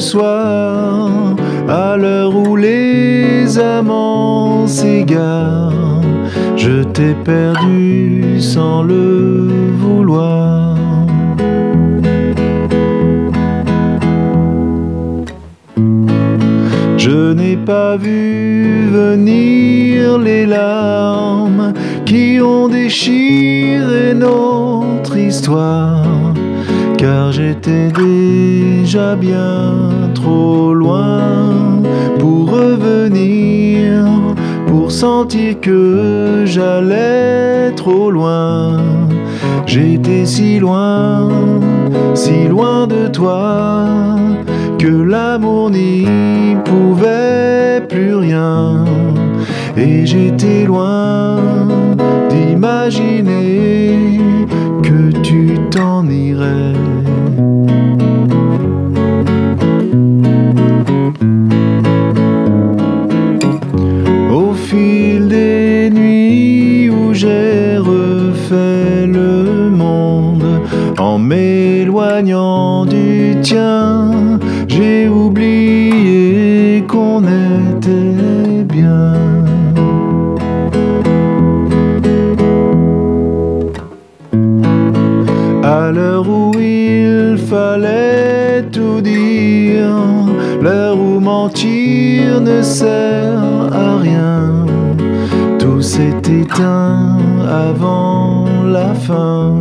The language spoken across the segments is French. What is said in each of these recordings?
soir, à l'heure où les amants s'égarent, je t'ai perdu sans le vouloir. Je n'ai pas vu venir les larmes qui ont déchiré notre histoire, car j'étais déjà bien trop loin pour revenir, pour sentir que j'allais trop loin. J'étais si loin, si loin de toi, que l'amour n'y pouvait plus rien. Et j'étais loin d'imaginer Au fil des nuits où j'ai refait le monde en m'éloignant du tien, l'heure où il fallait tout dire, l'heure où mentir ne sert à rien, tout s'est éteint avant la fin.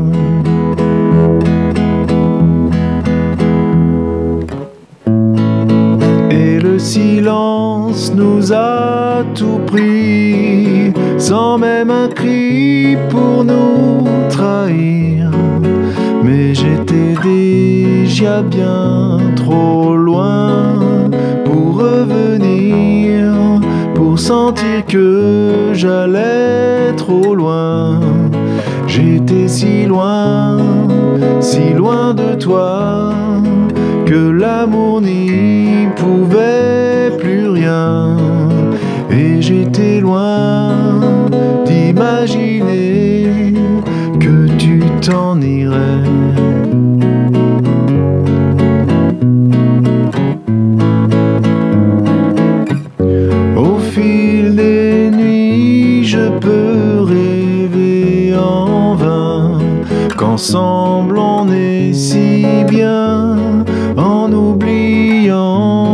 Et le silence nous a tout pris, sans même un cri pour nous trahir. J'étais déjà bien trop loin pour revenir, pour sentir que j'allais trop loin. J'étais si loin, si loin de toi, que l'amour n'y pouvait plus rien. Et j'étais loin d'imaginer que tu t'en irais. les nuits je peux rêver en vain. Qu'ensemble on est si bien en oubliant